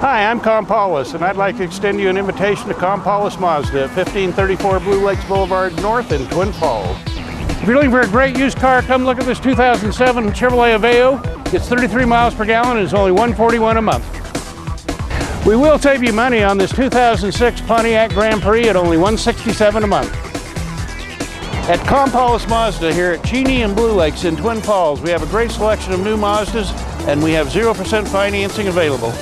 Hi, I'm Con Paulos, and I'd like to extend you an invitation to Con Paulos Mazda 1534 Blue Lakes Boulevard North in Twin Falls. If you're looking for a great used car, come look at this 2007 Chevrolet Aveo. It's 33 miles per gallon and is only 141 a month. We will save you money on this 2006 Pontiac Grand Prix at only 167 a month. At Con Paulos Mazda here at Cheney and Blue Lakes in Twin Falls, we have a great selection of new Mazdas and we have 0% financing available.